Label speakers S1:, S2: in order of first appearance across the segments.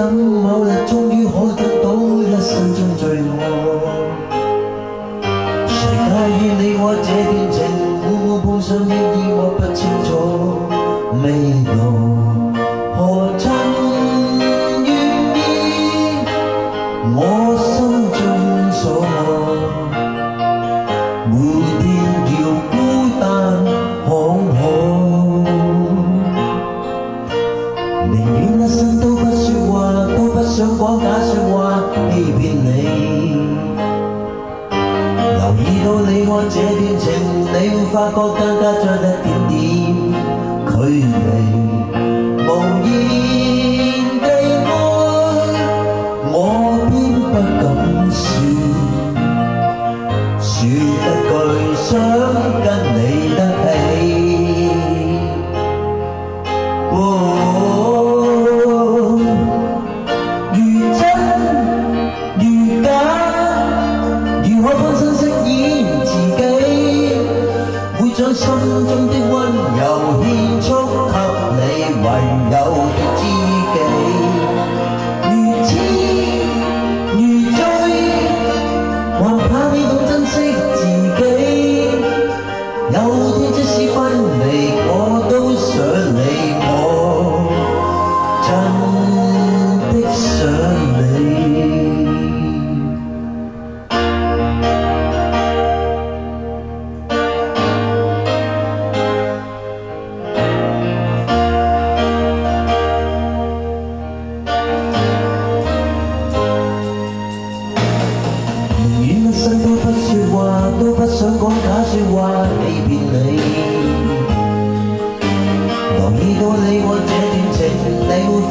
S1: 等某日终于可得到一生中最爱，谁介意你我这段情會唔會碰上意，我不清楚。未来你看这段情，你会发觉更加着一点点距离。心中的溫柔獻出給你唯有的知己。如痴如醉，还怕你懂珍惜自己。有天即使分離，我都想你，我真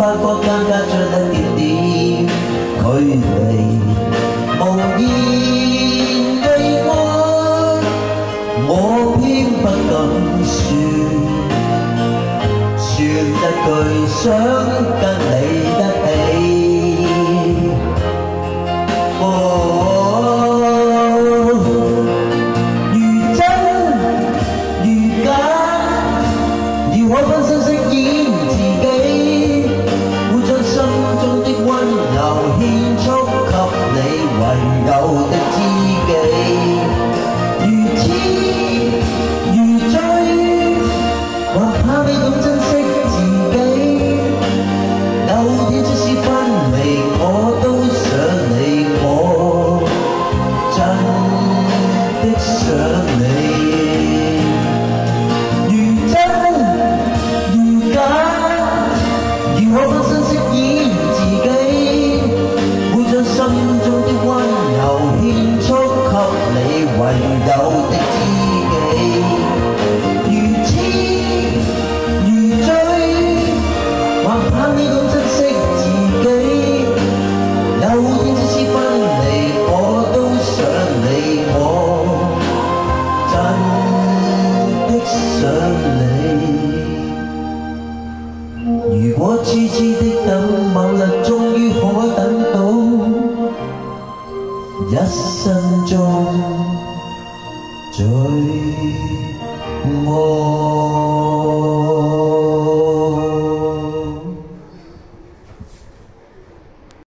S1: 你會發覺更加着一點點距離。無言地愛，我偏不敢說，說一句想溫柔獻出給你唯有的知痴痴的等，某日终于可等到，一生中最爱。